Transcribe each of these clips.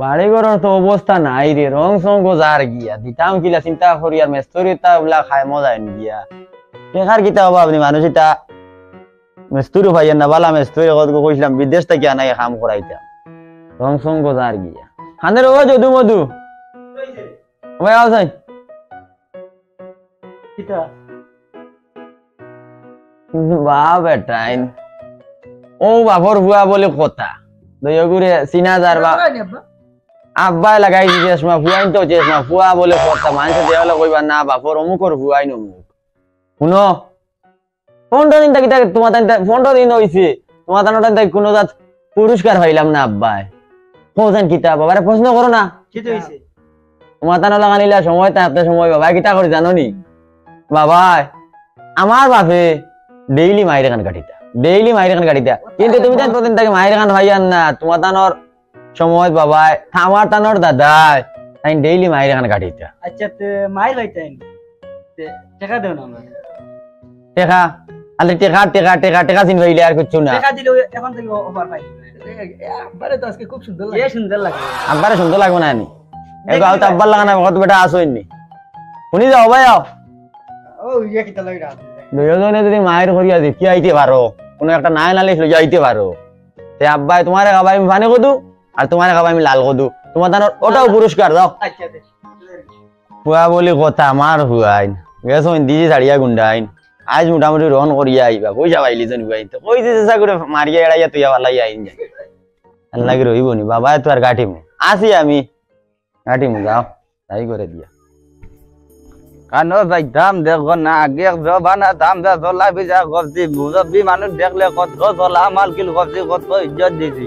বাড়ি ঘরের তো অবস্থা নাই রে রং সং গোজার গিয়া। দিতাম কিলা চিন্তা করি আর মেস্তরি তা ওলা খায় মজা গিয়া টেকার কিতা হবা আপনি মানুষ এটা মেস্তুরি ভাইয়ের না বালা মেস্তুরি কত কইছিলাম বিদেশ থেকে আনাই কাম করাইতাম রং সং গোজার গিয়া। খানের ও যদু মধু ওই আও যাই বা বেটাইন। ও বাপর বুয়া বলে কথা। দয়গুরে চিনা যার বা আব্বাই লাগাইছি চেষ্মা ফুয়াইন তো চেষ্মা ফুয়া বলে কথা মানুষে দেওয়ালে কইবা না বাপর অমুকর ফুয়াইন অমুক শুনো পনেরো দিন থাকি থাকে তোমার তাই পনেরো দিন হইছে তোমার তানোটা তাই কোনো জাত পুরস্কার পাইলাম না আব্বাই। কোথায় কিতা বাবারে প্রশ্ন করো না। তোমার তানো লাগানিলা সময় তা আপনার সময় বাবা কিতা করে জানো নি? বাবাই আমার বাপে ডেইলি মায়ের এখান কাটিতা ডেইলি মায়ের এখান কাটিতা কিন্তু তুমি তাই প্রতিদিন তাকে মায়ের এখান ভাইয়ান না তোমার তানোর সময় বাবাই আমার তানোর দাদাই। তাই ডেইলি মায়ের এখান কাটিতা আচ্ছা তে মাইর হইতেন তে টাকা দেও না আমরা টেকা? আলে টেকা টেকা টেকা টেকা চিন ভাইলে আর কিছু না। টাকা দিলে এখন থেকে অফার পাই। একবারে তো আজকে খুব সুন্দর এ সুন্দর লাগে। আব্বারে সুন্দর লাগবে না নি এগো আও তাব্বার লাগা না কত বেটা আসইনি শুনি যাও ভাই আও ও ইয়া কিতা লই রাত। দুজনে যদি মায়ের করিয়া দেখি আইতে পারো কোনো একটা নাই নালিশ লইয়া আইতে পারো। তে আব্বাই তোমার খাবাই আমি ফানে কদু। আর তোমার খাবাই আমি লাল কদু। তোমার তানোর ওটাও পুরস্কার দাও। আচ্ছা দে ফুয়া বলি কথা আমার ফুয়াইন গেছো দিদি ছাড়িয়া গুন্ডাইন আজ মোটামুটি রন করিয়া আইবা। পয়সা পাইলি জন ভাই? তো কই যে চেষ্টা করে মারিয়া এড়াইয়া তুই আবার আইন যায় লাগি রইব নি। বাবা তো আর গাঠিমু। আসি আমি। গাঠিমু যাও। তাই করে দিয়া। কানো ভাই দাম দেখো না আগে জবানা দাম দা জলা বিজা গপছি মুরব্বী মানুষ দেখলে কত জলা মাল কিল গপছি কত ইজ্জত দিছি।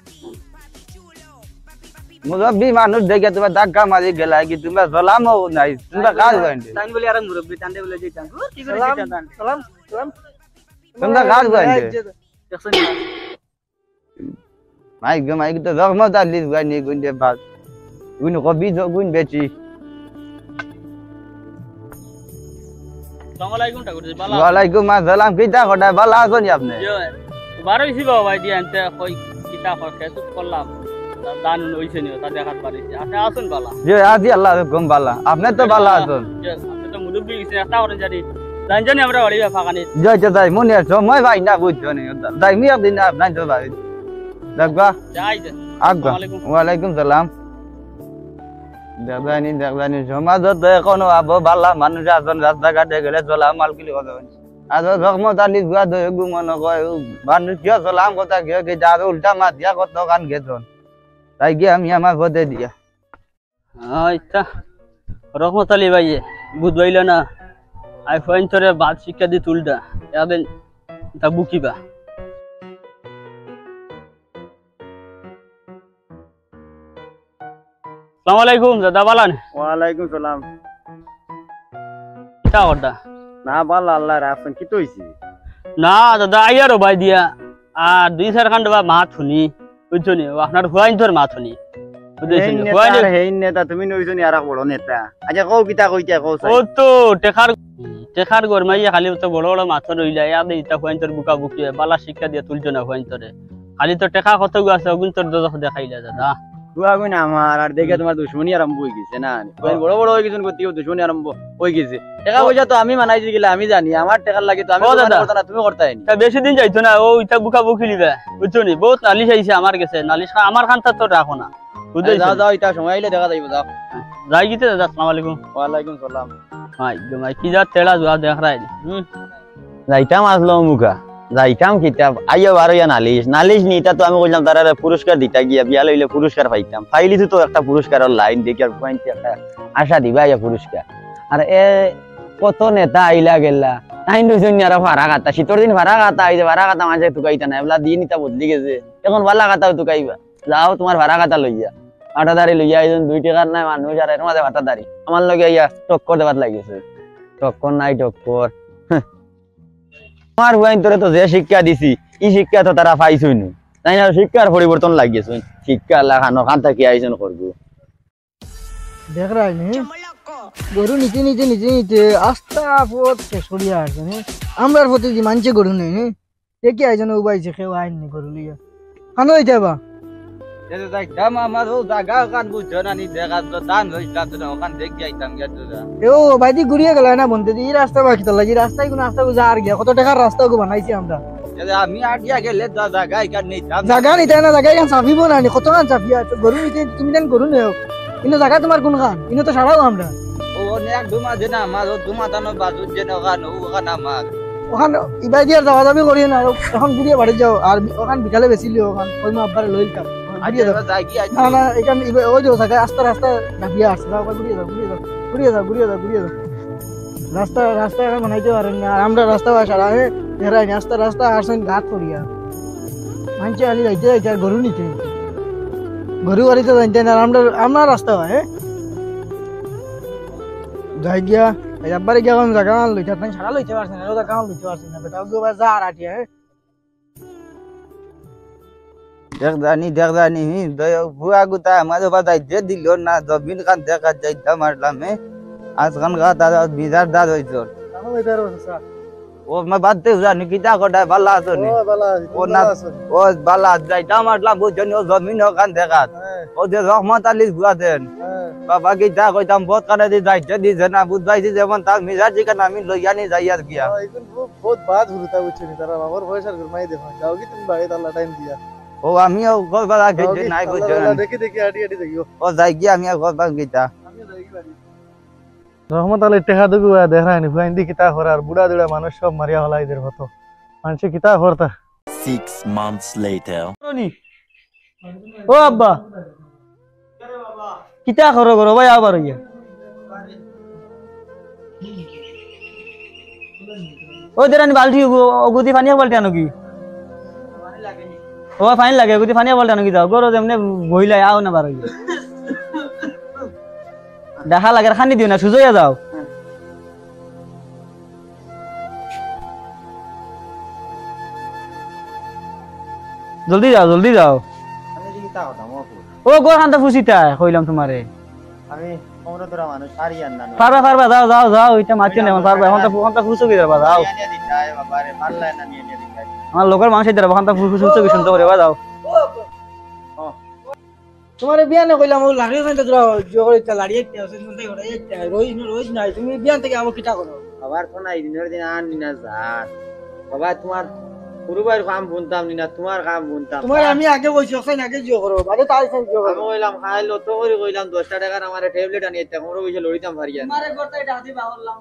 মুরব্বী মানুষ দেখে তোমার ধাক্কা মারি গেলা কি তোমরা চলামও নাই? তোমরা কাজ করেন তান বলি আর মুরব্বি তান দে বলে যেতাম ও কি করে সালাম যেতাম সালাম সালাম। তোমরা কাজ করেন মাইক মাইক তো রহমত আলী গানি গুন্ডে ভাত গুন কবি গুন বেচি। ওয়ালাইকুম আসসালাম কিতা কটা ভালো আছেন আপনি? বারো হইছি বাবা ভাই দিয়া কই কিতা করলাম। দান হইছে নি তা দেখাত পারিছি আপনি বালা যে আজি আল্লাহ হুকুম ভালো আপনি তো ভালো আছেন ইয়ে, আপনি তো মুরব্বী গেছেন একটা জানি জানি আমরা বাড়ি ফাঁকানি জয় জয় মনে সময় ভাই না বুঝছ নি মি একদিন আপনার তো ভাই দেখবা যাই আগবা ওয়ালাইকুম সালাম দেখবানি দেখবানি সমাজত এখনও আবো বালা মানুষ আছেন রাস্তাঘাটে গেলে চলা মাল কিলি কথা বলছে আজ রহমত আলী গুয়া দই গু মনে কয় মানুষ কিয় চলাম কথা কিয় কি উল্টা মাত দিয়া কত গান গেছন তাই গিয়ে আমি আমার পথে দিয়া। আচ্ছা রহমত আলী ভাই বুধ বাইল না আই ফাইন তোরে বাদ শিক্ষা দি তুলটা একদিন তা বুকিবা। আসসালামু আলাইকুম দাদা বালান। ওয়ালাইকুম সালাম। কিতা করতা না ভালো আল্লাহ রাখছেন কি তৈছি না দাদা আইয়ারো বাই দিয়া আর দুই চার খান বা মাছ শুনি। বুঝছ নি আপনার হুয়াইন ধর মাছ শুনি বুঝেছি নি? হুয়াইন হেই নেতা তুমি নইছো আর বড় নেতা। আচ্ছা কও কিতা কইতা কও ও তো টেকার টেকার গরমাইয়া খালি তো বড় বড় মাছ রইলা ইয়াদ ইতা হুয়াইন তোর বুকা বুকি বালা শিক্ষা দিয়ে তুলছো না হুয়াইন তোরে খালি তো টেকা কত গো আছে অগুন তোর দেখাইলা দাদা। তুয়া কই না আমার আর দেখে তোমার দুশ্মনী আরম্ভ হয়ে গেছে না? কই বড় বড় হয়ে গেছে গতি দুশ্মনী আরম্ভ হয়ে গেছে। টাকা পয়সা তো আমি মানাইছি গেলে আমি জানি আমার টাকার লাগে তো আমি ও তো দাদা। করতে না তুমি করতে তা বেশি দিন যাইতো না ও বুকা বুকি লিবে বুঝছ নি? বহুত নালিশ আইছে আমার কাছে নালিশ খা- আমার খান তো রাখো না বুঝছ যাও যাও এটা সময় আইলে দেখা যাইব যাও। যাই গিতে দাদা আসসালামু আলাইকুম। ওয়ালাইকুম সালাম। হাই গমাই কি যা তেলা জুয়া দেখ রাই হুম? যাইতাম মুখা যাইতাম কিতাব আইয়া বারো ইয়া নালিশ। নালিশ নি তো আমি কইলাম তারা পুরস্কার দিতা, গিয়া বিয়া লইলে পুরস্কার পাইতাম। তো একটা লাইন দেখি আর পয়েন্ট একটা আশা দিবা ইয়া পুরস্কার। আর এ, কত নেতা আইলা গেলা। দুজন আর ভাড়া খাতা। শীতর দিন ভাড়া খাতা আইছে ভাড়া খাতা মাঝে তুকাইতা না দিন ইতা বদলি গেছে। এখন ভালা খাতাও তুকাইবা যাও তোমার ভাড়া খাতা লইয়া। হাটাদারি লইয়া আইজন, দুই টাকার নাই মানুষ, আর এর মাঝে হাটাদারি আমার লগে ইয়া টক্কর দেবার লাগিয়েছে টক্কর নাই, টক্কর। আমার হুয়াইন তোরে তো যে শিক্ষা দিছি, ই শিক্ষা তো তারা পাইছই নু। তাই না? শিক্ষার পরিবর্তন লাগিয়েছে শিক্ষা লাগানো খান থাকি আইসন করব। দেখ রাই নি গরু নিতে নিতে নিতে নিতে আস্তা পথ সরিয়া নি। আমরার প্রতি মানছে গরু নেই নি দেখি আইজন উবাইছে, কেউ আইননি গরু লিয়া। কেন হইতে বা জায়গা না নি না, গিয়া বাইদি ঘুরিয়ে গেল না বন্ধু এই রাস্তা বাকি তো লাগি রাস্তায় কোন রাস্তা যা আর গিয়া কত টাকার রাস্তা বানাইছি আমরা আমি আটিয়া গেলে তো জায়গা এখান নিতাম জাগা নিতে না জায়গা এখান চাপিব না নি কত খান চাপিয়া গরু নিতে তুমি দেন গরু নেও কিন্তু জায়গা তোমার কোন খান কিন্তু তো ছাড়াও আমরা ও অনেক দুমা দেনা আমার ও দুমা দানো বাজুর যেন ওখান ও ওখান আমার ওখান ইবাই দিয়ে যাওয়া যাবি করিয়ে না আর এখন ঘুরিয়ে বাড়ি যাও আর ওখান বিকালে বেশি লিও ওখান ওই মা আব্বারে লইল কাম ঘুরিয়ে যাও না না এখান ওই যে জায়গা আস্তে রাস্তা ডাবিয়া আসছে যাও ঘুরিয়ে যাও ঘুরিয়ে যাও ঘুরিয়ে যাও ঘুরিয়ে যাও ঘুরিয়ে যাও। রাস্তা রাস্তা এখন বানাইতে পারেন। না আর আমরা রাস্তা সারা হেরাই রাস্তা রাস্তা আসেন ঘাট করিয়া মানছে আলি যাইতে যাইতে আর গরু নিতে। গরু বাড়িতে যাইতে না আমরা আমরা রাস্তা হয়? যাই গিয়া এই আব্বারে গিয়া জায়গা লইতে পারেন সারা লইতে পারছেন জায়গা লইতে পারছেন না বেটা। যা আর আটিয়া হ্যাঁ দেখ জানি দেখ জানি বুয়া গুতা আমার বাজাই যে দিল না জমিন খান দেখা যাইতাম মারলাম আজকান গা দাদা বিজার দাদ হইছ ও মা বাদতে জানি কিতা কটায় ভালো আছো নি। ও না ও বালা যাইতাম মারলাম বুঝছনি ও জমিন ওখান দেখাত ও যে রহমত আলী বুয়া দেন। বাবা কিতা কইতাম বহুত কানে দি যাইতে দিছে না বুঝবাইছি যেমন তার মিজাজ ঠিকান আমি লইয়া নি যাই আর গিয়া বহুত বাদ ঘুরতা বুঝছি তারা আমার বয়স আর ঘুরমাই দেখো যাও কি তুমি বাড়িতে আল্লাহ টাইম দিয়া। ও আমিও গরবালা গেছে নাই বুঝছ দেখি দেখি আটি আটি দেখিও ও। যাই গিয়া আমি গরবা গিতা রহমত আলী টেকা দুগু দেখা নি ফুয়াইন দি কিতা করার বুড়া দুড়া মানুষ সব মারিয়া হলা এদের হতো মানুষে কিতা করতা Six months later. ও আব্বা। কিতা করো করো ভাই আবার হইয়া। ও দেরানি বালতি অগুদি পানি বলতে আনো কি? ও ফাইন লাগে অগুদি পানি বলতে আনো কি যাও। গরো যেমনে বইলাই আও না বার হইয়া দেখা লাগে খানি দিও না সুজইয়া যাও। জলদি যাও জলদি যাও। ও গোর খান্তা ফুসিতা কইলাম তোমারে। আমি আর না পারবা পারবা যাও যাও যাও এটা মারছে না পারবা এখন তো এখন তো ফুসো কি যাও। আমার লোকের মানুষ এটা এখন তো ফুসো কি শুনতে পারে বা যাও তোমার বিয়া না কইলাম লাগে না তোরা জোরে তা লাড়িয়ে তে আছে শুনতে করে রোজ রোজ নাই। তুমি বিয়ান থেকে আমো কিটা করো। আবার কোন দিনের দিন আন নিনা যার বাবা তোমার পুরুবার কাম বুনতাম নিনা তোমার কাম বুনতাম তোমার আমি আগে কইছি ওখান আগে জিও করো বাদে তাই সাই জিও আমি কইলাম খাই লত করে কইলাম দশটা টাকার আমার ট্যাবলেট দিতাম ওরা পয়সা লড়িতাম বাহলাম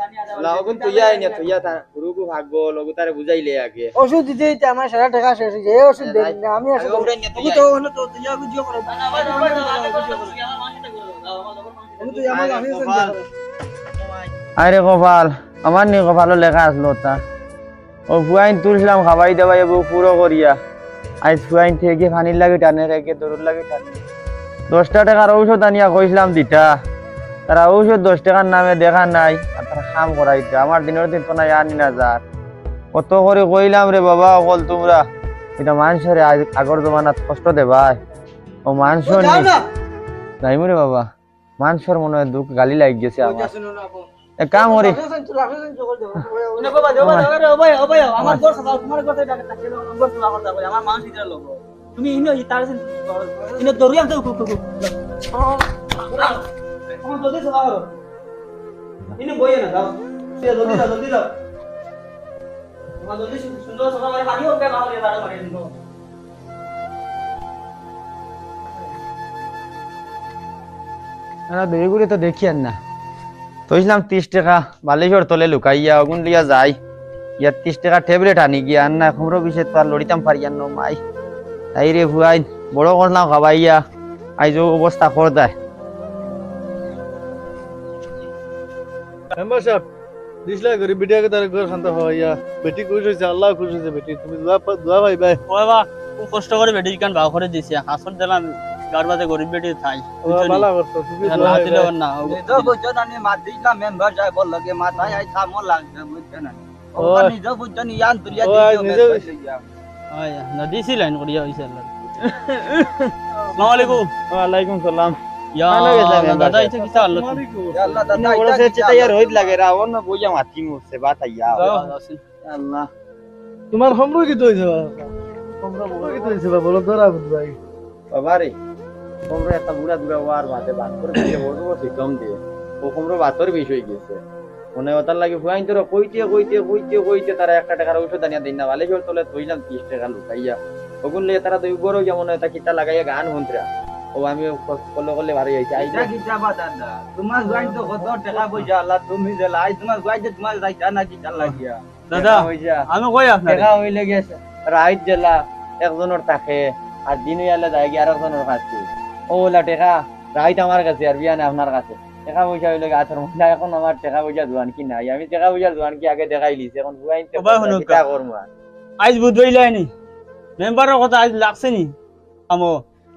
পানি আদা লাগুন তুইয়া আইনা তুইয়া তার পুরুকু ভাগবো লগু তারে বুঝাইলে আগে ওষুধ দিতে দিতে আমার সারা টাকা শেষ ওষুধ দেন না আমি আসলে ওরে তুমি তো তো তুই আগে জিও করো আমি তো আমার আমি আরে কপাল আমার নি কপালও লেখা আসলো তা ও ফুয়াইন তুলছিলাম খাবাই দাবাই এবো পুরো করিয়া আজ ফুয়াইন থেকে পানির লাগে টানে রেখে দরুর লাগে টানে দশটা টাকার ঔষধ আনিয়া কইছিলাম দিটা তারা ঔষধ দশ টাকার নামে দেখা নাই আর তারা খাম করাইতে আমার দিনের দিন তো নাই আনি না যার কত করে কইলাম রে বাবা অকল তোমরা এটা মানুষের আগ- আগর জমানাত কষ্ট দেবাই ও মানুষ যাইমু রে বাবা মানুষের মনে হয় দুঃখ গালি লাগি গেছে আমার এক কাম করি তুমি ইনো তার ইনো দরিয়াম তো কুকু কুকু আমার জলদি সাদা করো ইনো বইয়ে না দাও জলদি দাও জলদি দাও তোমার জলদি সুন্দর সাদা করে পানি হোক না হলে বাড়া মারি দিন বেগুড়ি তো দেখি আর না তৈছিলাম ত্রিশ টাকা বালেশ্বর তলে লুকাইয়া অগুন লিয়া যাই ইয়ার ত্রিশ টাকা ট্যাবলেট আনি গিয়া আর না খুমরো বিষে তো আর লড়িতাম পারি আর মাই তাই রে ভুয়াই বড় করলাম খাবাইয়া আইজ অবস্থা কর দেয় মেম্বার সাহেব দিসলা গরিব বিটিয়াকে তার ঘর শান্ত হইয়া। বেটি খুশ হইছে আল্লাহ খুশ হইছে বেটি। তুমি দোয়া দোয়া ভাই ভাই ও বাবা খুব কষ্ট করে বেটি কান বাউ করে দিছে। হাসর দিলাম গার বাজে গরিব বেটি থাই করছ তুমি না দিলে না নিজ বুঝছেন আমি মাতিলাম মেম্বার সাহেব লগে মাথায় আই থামো লাগছে বুঝছেন ও ওই। নিজ বুঝছেন ইয়ান তুলিয়া দিও নিজে না দিছি লাইন করিয়া হইছে আল্লাহ। আসসালামু আলাইকুম। সালাম। ইয়া দাদা আল্লাহ এটা সে হইত লাগে বইয়া মাতি মুছে বাতাইয়া আল্লাহ। তোমার সম্পর্ক কি বলো ধরা ভাই। বাবারে। তোমরা একটা বুড়া দুরা ওয়ার বাদে বাদ করে দিয়ে বড় বড় সিস্টেম দিয়ে। ও তোমরা বাতর বিষয় গেছে মনে ওতার লাগে ফুয়াইন তোরা কইতে কইতে কইতে কইতে তারা একটা টাকার ঔষধ আনিয়া দিন না ভালে জোর তোলে তৈলাম তিরিশ টাকা লুকাইয়া। ওগুন লিয়ে তারা দুই বড় যেমন এটা কিতা লাগাইয়া গান শুনতরা। ও আমি কলে কলে ভারী হয়েছে আই এটা কি চাবা দাদা তোমার গাইন তো কত টাকা পয়সা আল্লাহ তুমি যে লাই তোমার গাইতে তোমার যাইতা না কি চাল লাগিয়া। দাদা হইছা আমি কই আপনার? টাকা হইলে গেছে। রাইত জেলা একজনের থাকে আর দিন হইলে যায় আর একজনের কাছে। ওলা টেকা রাইত আমার কাছে আর বিয়ানে আপনার কাছে। টাকা পয়সা হইলে গাছের মহিলা এখন আমার টাকা পয়সা দোয়ান কি নাই? আমি টাকা পয়সা দোয়ান কি আগে দেখাই লিছি এখন বুয়াইন। কিতা করব? আজ বুধবাই লাইনি মেম্বারের কথা আজ লাগছে নি? আমো।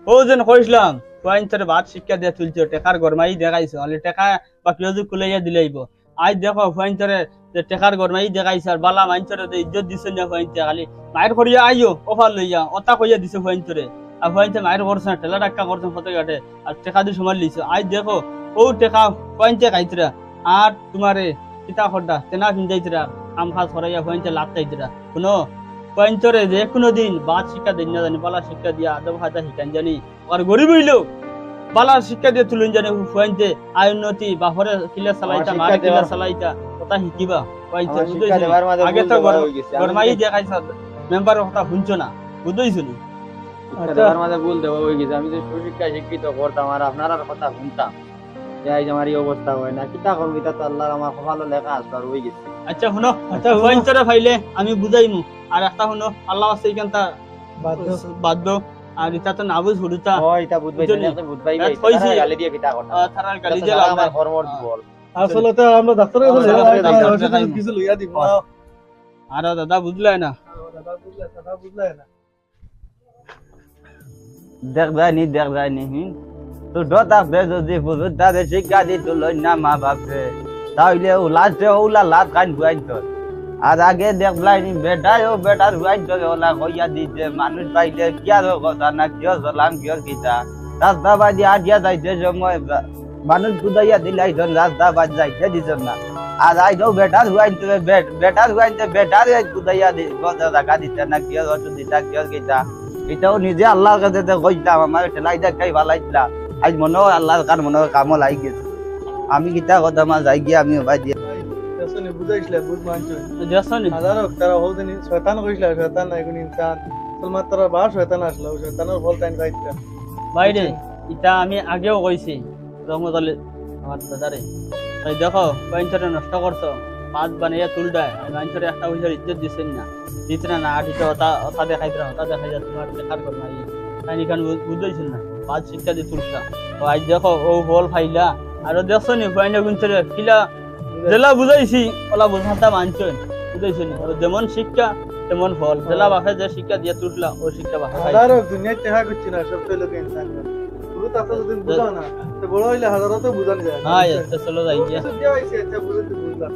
ও যেন কইছিলাম কয়েন তোর ভাত শিক্ষা দিয়ে তুলছো টেকার গরমাই দেখাইছো। আলে টেকা বা কিয়জু কুলাইয়া দিলাইব আজ দেখো ফাইন তোরে যে টেকার গরমাই দেখাইছে আর বালা মাইন তোরে ইজ্জত দিছে না ফাইন খালি মায়ের করিয়া আইও অফার লইয়া অতা কইয়া দিছে ফাইন তোরে মায়ের করছে না ঠেলা টাকা করছে ফটো আর টেকা দিয়ে সময় লিছে। আজ দেখো ও টেকা খাইতরা আর তোমারে খড্ডা তেনা শুনো পয়েন্টরে যে কোনো দিন বাদ শিক্ষা দিন না জানি বালা শিক্ষা দিয়া আদব শিখান জানি। আর গরিব হইলেও বালা শিক্ষা দিয়ে তুলুন জানি আয় উন্নতি বাহরে কিলা চালাইতা মারে কিলা চালাইতা কথা শিকিবা মাঝে আগে তো। আমি গরমাই দেখাইছ মেম্বার কথা শুনছো না বুঝতেইছো নি শিক্ষা মাঝে ভুল হয়ে গেছে। আমি যে সুশিক্ষা শিক্ষিত করতাম আর আপনার কথা শুনতাম। যে আমার এই অবস্থা হয় না কিতা করব? এটা তো আল্লাহর আমার ভালো লেখা আসবার হয়ে গেছে। আচ্ছা শুনো। আচ্ছা ফাইলে আমি বুঝাইমু আর একটা শুনো আল্লাহ আছে বাদ দাও আর এটা তো না বুঝ হুড়ুতা ও এটা বুঝবাই? না বুঝবাই রাত কইছি। গালি দিয়ে কিতা করতাম? থানার গালি দিয়ে আমার। বল। আসলে তো আমরা ডাক্তারের কাছে ডাক্তারের ওষুধ কাছে লইয়া দিব। আর দাদা বুঝলাই না। দাদা বুঝলে দাদা বুঝলে না। দেখ যায়নি দেখ যায়নি হুম তো ডতাক দে যদি বুঝু তাদের শিক্ষা দি তো লই না মা বাপে তাহলে ও লাস্টে ওলা লাভ কান বুয়াইন তো আর আগে দেখলাইনি বেটা ও বেটা বুয়াইন তো ওলা কইয়া দিতে মানুষ পাইলে কিয়া তো কথা না কিয় চলাম কিয় কিতা রাস্তা বাজি আটিয়া যাইতে সময় বা- মানুষ কুদাইয়া দিলাই ধর রাস্তা বাজি যাইতে দিছেন না আর আই তো বেটার হুয়াইন তো বেট বেটার হুয়াইন তো বেটার কুদাইয়া দি কথা দেখা দিতে না কিয় ওষুধ দিতা কিয় কিতা এটাও নিজে আল্লাহর কাছে কইতাম আমার ঠেলাই দেখাই ভালাইছিলা আজ মনে হয় আল্লাহর কার মনে হয় কামও লাগি গেছে। আমি কিতা কথা মা যাই গিয়ে আমি ভাই দিয়ে। বুঝাইছিলে বুঝ মানছো? হাজার তারা হৌদিন শয়তান কইছিল শয়তান না এখন ইনসান। সলমাত তারা বার শয়তান আসলো শয়তানের ফল তাইন খাইতে বাইরে আমি আগেও কইছি রহমত আলী আমার দাদারে। দেখো পয়েন্টটা নষ্ট করছ মাছ বানাইয়া তুলডায় মানুষের একটা পয়সার ইজ্জত দিচ্ছেন না। দিতে না আট হিসেবে ওটা ওটা দেখাই দিলাম ওটা দেখাই যা তোমার দেখার কর নাই তাই এখানে বুঝতেছেন না? মাছ শিক্ষা দিয়ে তুলছা ও আজ দেখো ও বল ফাইলা আর দেখছ নি পয়েন্ট গুনছে কিলা জেলা বুঝাইছি ওলা বুঝাতা মানছেন বুঝাইছেন আর যেমন শিক্ষা তেমন ফল। জেলা বাপে যে শিক্ষা দিয়ে তুললা ও শিক্ষা বাপে হাজার হোক দুনিয়ায় টেহা করছি না সব তো লোক ইনসান পুরো তাতে যদি বুঝাও না তো বড় হইলে হাজারও তো বুঝানো যায়। হ্যাঁ আচ্ছা চলো যাই গিয়া আচ্ছা বুঝতে বুঝলা